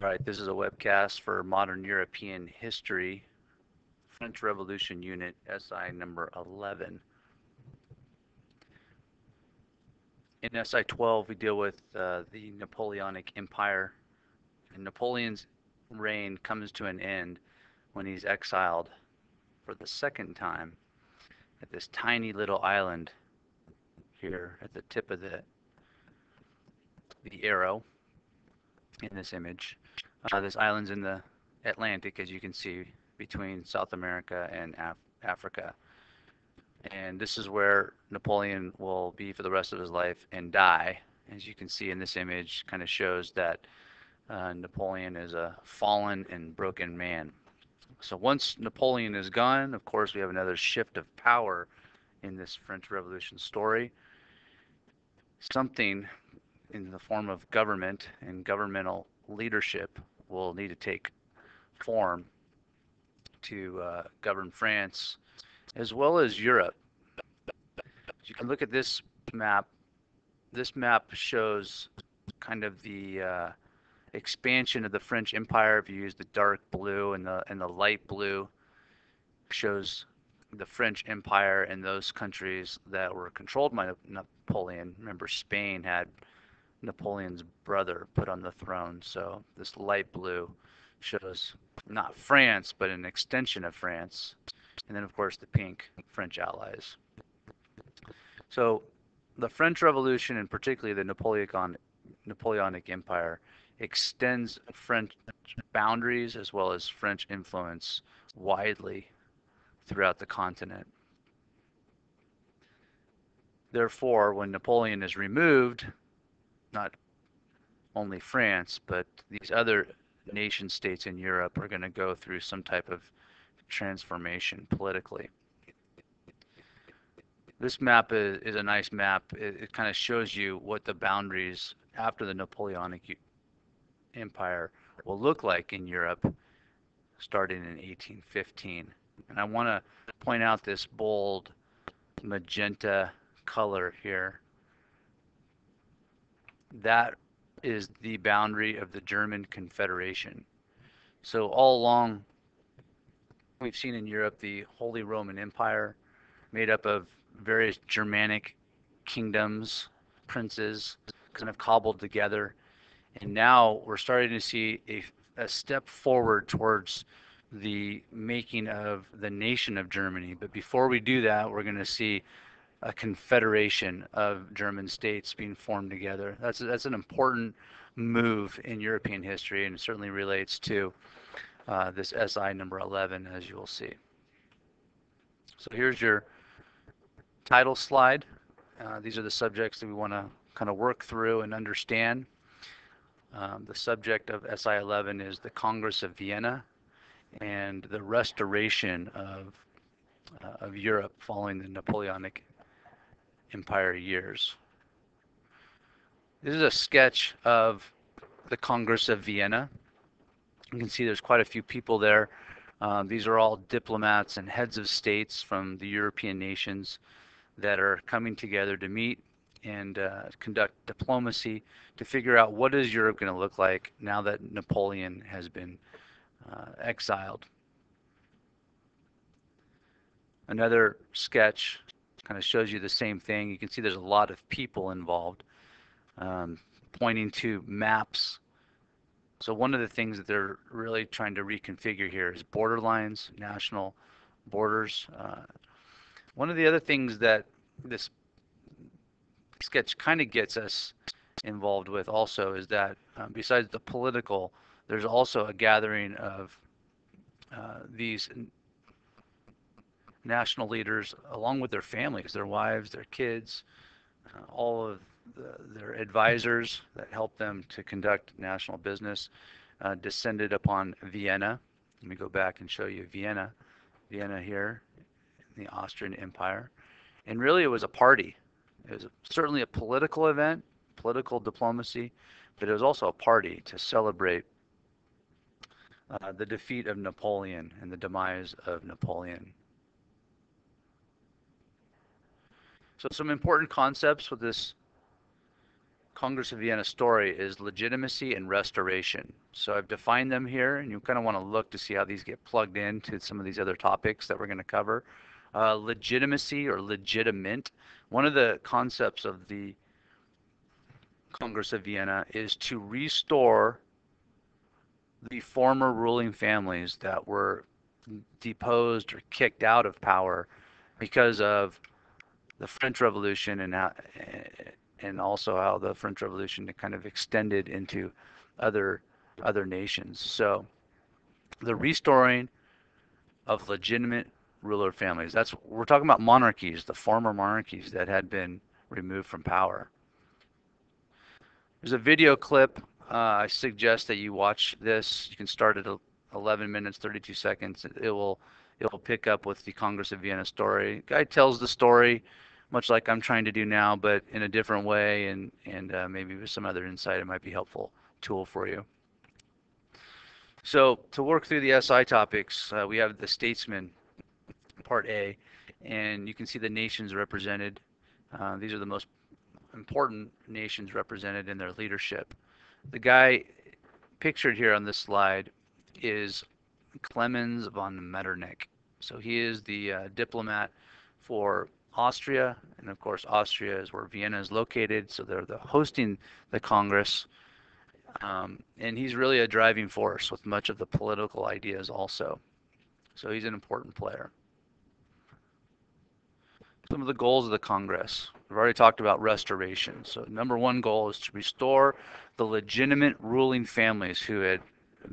All right, this is a webcast for Modern European History, French Revolution Unit, SI number 11. In SI 12, we deal with uh, the Napoleonic Empire. And Napoleon's reign comes to an end when he's exiled for the second time at this tiny little island here at the tip of the the arrow in this image. Uh, this island's in the Atlantic, as you can see, between South America and Af Africa. And this is where Napoleon will be for the rest of his life and die. As you can see in this image, kind of shows that uh, Napoleon is a fallen and broken man. So once Napoleon is gone, of course, we have another shift of power in this French Revolution story. Something in the form of government and governmental leadership will need to take form to uh, govern France as well as Europe. You can look at this map. This map shows kind of the uh, expansion of the French Empire. If you use the dark blue and the and the light blue, shows the French Empire and those countries that were controlled by Napoleon. Remember, Spain had Napoleon's brother put on the throne. So this light blue shows not France, but an extension of France. And then, of course, the pink French allies. So the French Revolution, and particularly the Napoleonic, Napoleonic Empire, extends French boundaries as well as French influence widely throughout the continent. Therefore, when Napoleon is removed, not only France, but these other nation states in Europe are going to go through some type of transformation politically. This map is, is a nice map. It, it kind of shows you what the boundaries after the Napoleonic Empire will look like in Europe starting in 1815. And I want to point out this bold magenta color here that is the boundary of the German Confederation. So all along, we've seen in Europe the Holy Roman Empire, made up of various Germanic kingdoms, princes, kind of cobbled together. And now we're starting to see a, a step forward towards the making of the nation of Germany. But before we do that, we're going to see a confederation of German states being formed together. That's that's an important move in European history, and certainly relates to uh, this SI number 11, as you will see. So here's your title slide. Uh, these are the subjects that we want to kind of work through and understand. Um, the subject of SI 11 is the Congress of Vienna and the restoration of uh, of Europe following the Napoleonic Empire years. This is a sketch of the Congress of Vienna. You can see there's quite a few people there. Um, these are all diplomats and heads of states from the European nations that are coming together to meet and uh, conduct diplomacy to figure out what is Europe going to look like now that Napoleon has been uh, exiled. Another sketch kind of shows you the same thing. You can see there's a lot of people involved, um, pointing to maps. So one of the things that they're really trying to reconfigure here is border lines, national borders. Uh, one of the other things that this sketch kind of gets us involved with also is that um, besides the political, there's also a gathering of uh, these national leaders, along with their families, their wives, their kids, uh, all of the, their advisors that help them to conduct national business, uh, descended upon Vienna. Let me go back and show you Vienna, Vienna here, the Austrian Empire. And really, it was a party. It was certainly a political event, political diplomacy, but it was also a party to celebrate uh, the defeat of Napoleon and the demise of Napoleon. So some important concepts with this Congress of Vienna story is legitimacy and restoration. So I've defined them here, and you kind of want to look to see how these get plugged into some of these other topics that we're going to cover. Uh, legitimacy or legitimate. One of the concepts of the Congress of Vienna is to restore the former ruling families that were deposed or kicked out of power because of the French Revolution and how, and also how the French Revolution kind of extended into other other nations. So the restoring of legitimate ruler families. That's we're talking about monarchies, the former monarchies that had been removed from power. There's a video clip. Uh, I suggest that you watch this. You can start at 11 minutes 32 seconds. It will it will pick up with the Congress of Vienna story. Guy tells the story much like I'm trying to do now, but in a different way, and and uh, maybe with some other insight, it might be helpful tool for you. So to work through the SI topics, uh, we have the statesman, part A, and you can see the nations represented. Uh, these are the most important nations represented in their leadership. The guy pictured here on this slide is Clemens von Metternich. So he is the uh, diplomat for Austria, and of course Austria is where Vienna is located, so they're the hosting the Congress. Um, and he's really a driving force with much of the political ideas also. So he's an important player. Some of the goals of the Congress. We've already talked about restoration. So number one goal is to restore the legitimate ruling families who had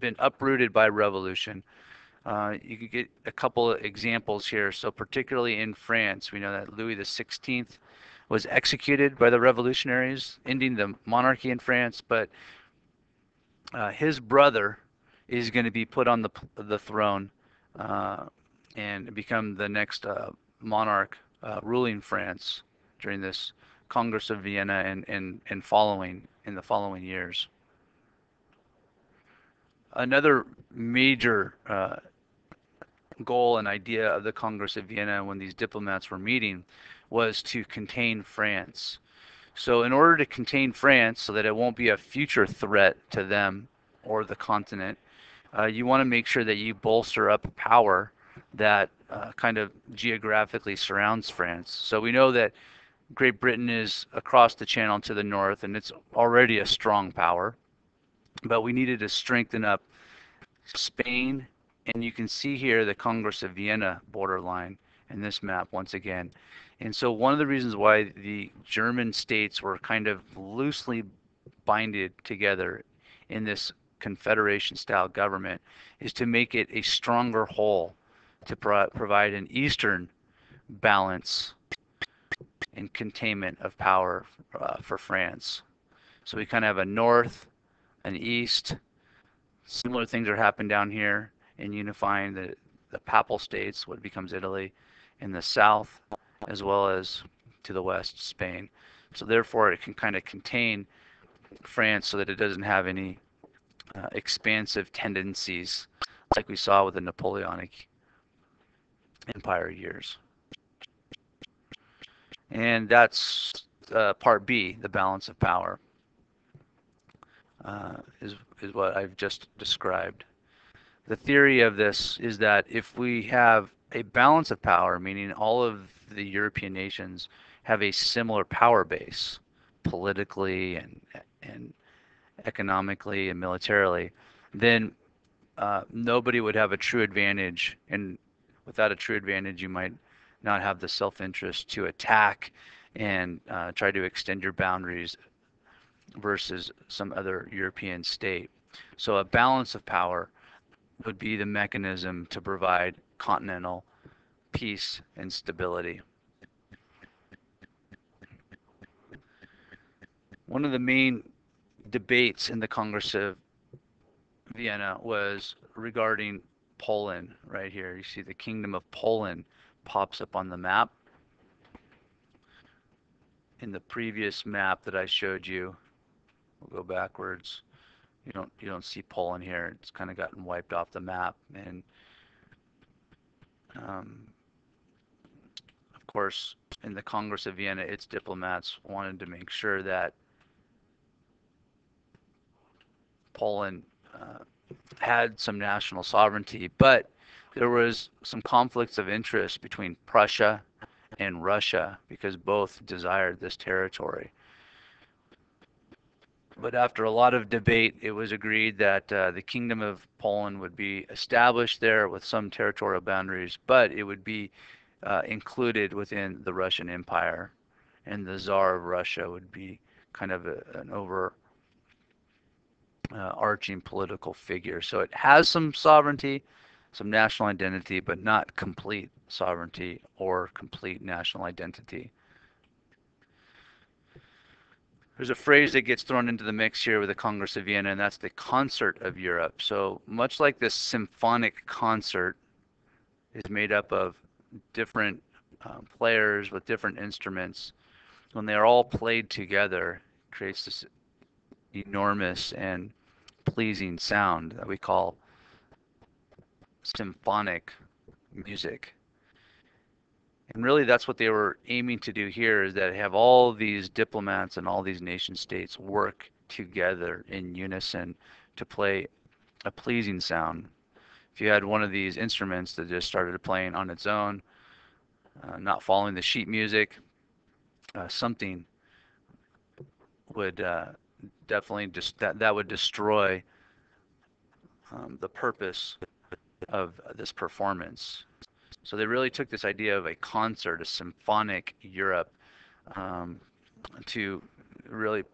been uprooted by revolution uh, you could get a couple of examples here. So particularly in France, we know that Louis XVI was executed by the revolutionaries, ending the monarchy in France. But uh, his brother is going to be put on the the throne uh, and become the next uh, monarch uh, ruling France during this Congress of Vienna and, and, and following in the following years. Another major uh, goal and idea of the Congress of Vienna when these diplomats were meeting was to contain France. So, in order to contain France so that it won't be a future threat to them or the continent, uh, you want to make sure that you bolster up power that uh, kind of geographically surrounds France. So, we know that Great Britain is across the channel to the north and it's already a strong power, but we needed to strengthen up Spain and you can see here the Congress of Vienna borderline in this map once again. And so one of the reasons why the German states were kind of loosely binded together in this confederation style government is to make it a stronger whole to pro provide an eastern balance and containment of power uh, for France. So we kind of have a north, an east. Similar things are happening down here in unifying the, the Papal States, what becomes Italy, in the south, as well as to the west, Spain. So therefore, it can kind of contain France so that it doesn't have any uh, expansive tendencies like we saw with the Napoleonic Empire years. And that's uh, part B, the balance of power, uh, is, is what I've just described the theory of this is that if we have a balance of power, meaning all of the European nations have a similar power base politically and and economically and militarily, then uh, nobody would have a true advantage. And without a true advantage, you might not have the self-interest to attack and uh, try to extend your boundaries versus some other European state. So a balance of power would be the mechanism to provide continental peace and stability. One of the main debates in the Congress of Vienna was regarding Poland right here. You see the Kingdom of Poland pops up on the map. In the previous map that I showed you, we'll go backwards you don't you don't see Poland here. It's kind of gotten wiped off the map, and um, of course, in the Congress of Vienna, its diplomats wanted to make sure that Poland uh, had some national sovereignty, but there was some conflicts of interest between Prussia and Russia because both desired this territory. But after a lot of debate, it was agreed that uh, the Kingdom of Poland would be established there with some territorial boundaries, but it would be uh, included within the Russian Empire, and the Tsar of Russia would be kind of a, an over uh, arching political figure. So it has some sovereignty, some national identity, but not complete sovereignty or complete national identity. There's a phrase that gets thrown into the mix here with the Congress of Vienna, and that's the concert of Europe. So much like this symphonic concert is made up of different uh, players with different instruments, when they are all played together, creates this enormous and pleasing sound that we call symphonic music. And really that's what they were aiming to do here is that have all these diplomats and all these nation states work together in unison to play a pleasing sound. If you had one of these instruments that just started playing on its own, uh, not following the sheet music, uh, something would uh, definitely just that that would destroy um, the purpose of this performance. So they really took this idea of a concert, a symphonic Europe, um, to really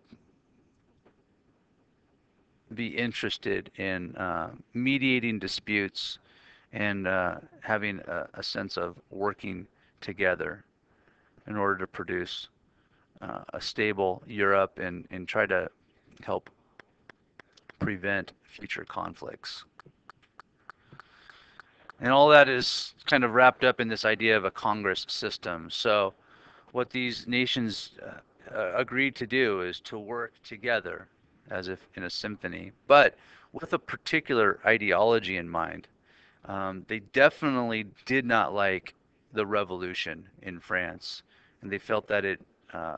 be interested in uh, mediating disputes and uh, having a, a, sense of working together in order to produce uh, a stable Europe and, and try to help prevent future conflicts. And all that is kind of wrapped up in this idea of a Congress system. So what these nations uh, uh, agreed to do is to work together as if in a symphony, but with a particular ideology in mind. Um, they definitely did not like the revolution in France, and they felt that it, uh,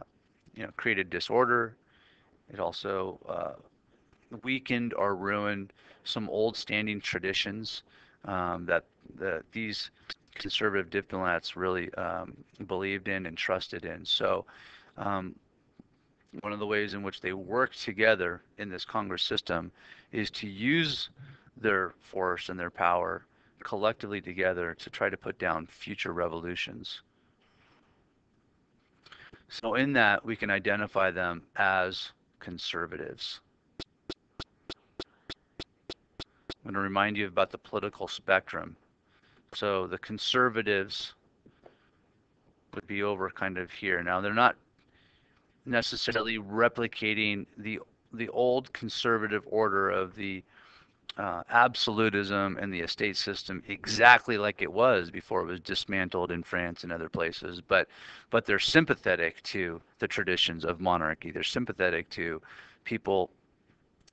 you know, created disorder. It also uh, weakened or ruined some old standing traditions um, that the, these conservative diplomats really um, believed in and trusted in. So um, one of the ways in which they work together in this Congress system is to use their force and their power collectively together to try to put down future revolutions. So in that, we can identify them as conservatives. I'm going to remind you about the political spectrum. So the conservatives would be over kind of here. Now they're not necessarily replicating the the old conservative order of the uh, absolutism and the estate system exactly like it was before it was dismantled in France and other places. But but they're sympathetic to the traditions of monarchy. They're sympathetic to people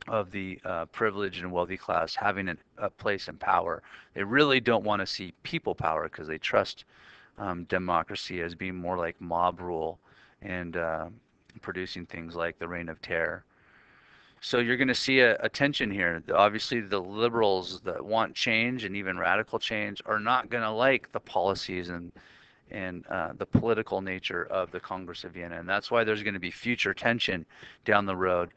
of the uh, privileged and wealthy class having an, a place in power. They really don't want to see people power because they trust um, democracy as being more like mob rule and uh, producing things like the reign of terror. So you're going to see a, a, tension here. Obviously, the liberals that want change and even radical change are not going to like the policies and and uh, the political nature of the Congress of Vienna, and that's why there's going to be future tension down the road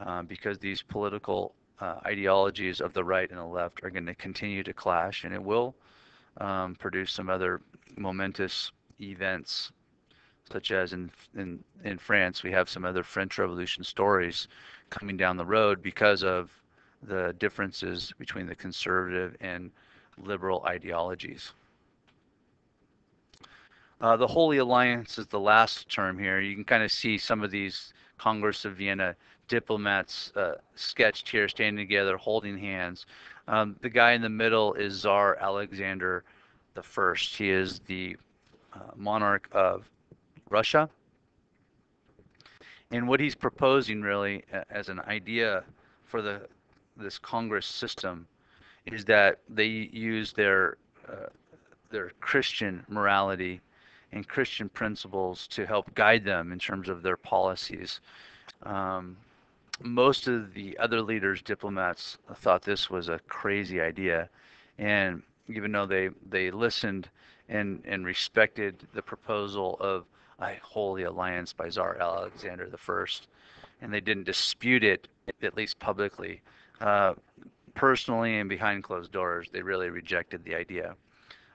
uh, because these political uh, ideologies of the right and the left are going to continue to clash, and it will um, produce some other momentous events, such as in, in in France, we have some other French Revolution stories coming down the road because of the differences between the conservative and liberal ideologies. Uh, the Holy Alliance is the last term here. You can kind of see some of these Congress of Vienna diplomats uh, sketched here, standing together, holding hands. Um, the guy in the middle is Tsar Alexander the First. He is the uh, monarch of Russia. And what he's proposing, really, as an idea for the this Congress system, is that they use their uh, their Christian morality and Christian principles to help guide them in terms of their policies. Um, most of the other leaders, diplomats, thought this was a crazy idea, and even though they they listened and and respected the proposal of a holy alliance by Tsar Alexander I, and they didn't dispute it at least publicly. Uh, personally and behind closed doors, they really rejected the idea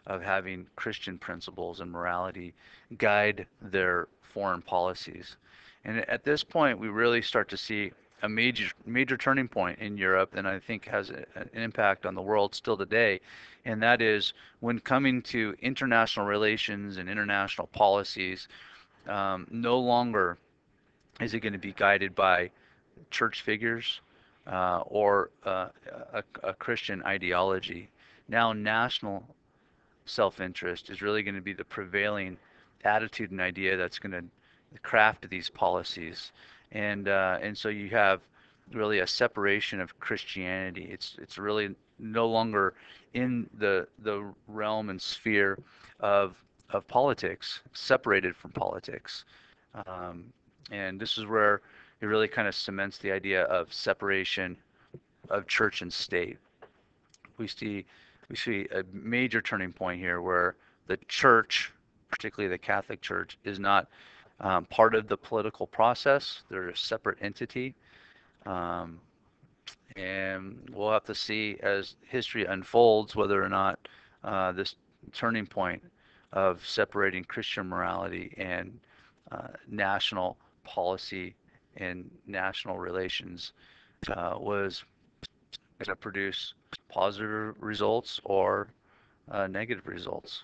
of having Christian principles and morality guide their foreign policies. And at this point, we really start to see a major major turning point in Europe, and I think has a, an impact on the world still today. And that is when coming to international relations and international policies, um, no longer is it going to be guided by church figures uh, or uh, a, a Christian ideology. Now, national self-interest is really going to be the prevailing attitude and idea that's going to craft these policies and uh, and so you have really a separation of Christianity. It's it's really no longer in the the realm and sphere of of politics, separated from politics, um, and this is where it really kind of cements the idea of separation of church and state. We see we see a major turning point here where the church, particularly the Catholic Church, is not um, part of the political process. They're a separate entity. Um, and we'll have to see as history unfolds whether or not uh, this turning point of separating Christian morality and uh, national policy and national relations uh, was going to produce positive results or uh, negative results.